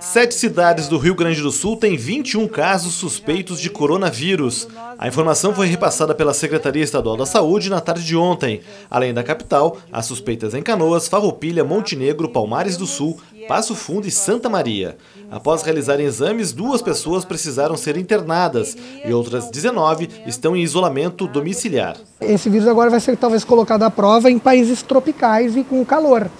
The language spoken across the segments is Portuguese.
Sete cidades do Rio Grande do Sul têm 21 casos suspeitos de coronavírus. A informação foi repassada pela Secretaria Estadual da Saúde na tarde de ontem. Além da capital, há suspeitas em Canoas, Farroupilha, Montenegro, Palmares do Sul, Passo Fundo e Santa Maria. Após realizarem exames, duas pessoas precisaram ser internadas e outras 19 estão em isolamento domiciliar. Esse vírus agora vai ser talvez colocado à prova em países tropicais e com calor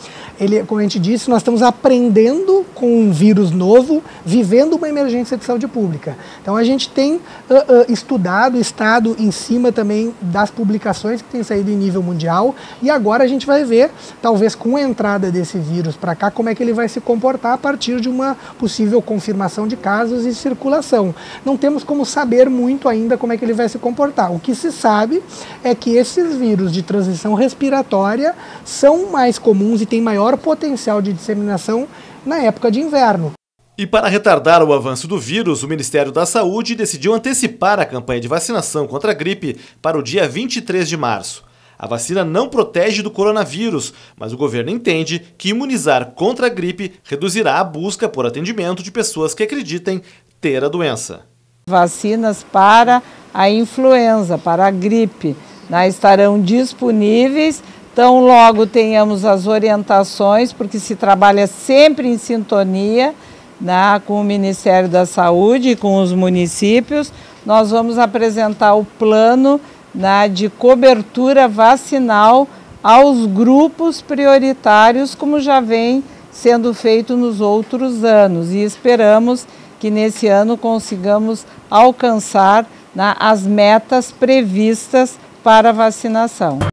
ele, como a gente disse, nós estamos aprendendo com um vírus novo, vivendo uma emergência de saúde pública. Então a gente tem uh, uh, estudado, estado em cima também das publicações que têm saído em nível mundial e agora a gente vai ver, talvez com a entrada desse vírus para cá, como é que ele vai se comportar a partir de uma possível confirmação de casos e circulação. Não temos como saber muito ainda como é que ele vai se comportar. O que se sabe é que esses vírus de transmissão respiratória são mais comuns e têm maior maior potencial de disseminação na época de inverno. E para retardar o avanço do vírus, o Ministério da Saúde decidiu antecipar a campanha de vacinação contra a gripe para o dia 23 de março. A vacina não protege do coronavírus, mas o governo entende que imunizar contra a gripe reduzirá a busca por atendimento de pessoas que acreditem ter a doença. Vacinas para a influenza, para a gripe, né, estarão disponíveis então, logo tenhamos as orientações, porque se trabalha sempre em sintonia né, com o Ministério da Saúde e com os municípios, nós vamos apresentar o plano né, de cobertura vacinal aos grupos prioritários, como já vem sendo feito nos outros anos. E esperamos que nesse ano consigamos alcançar né, as metas previstas para a vacinação.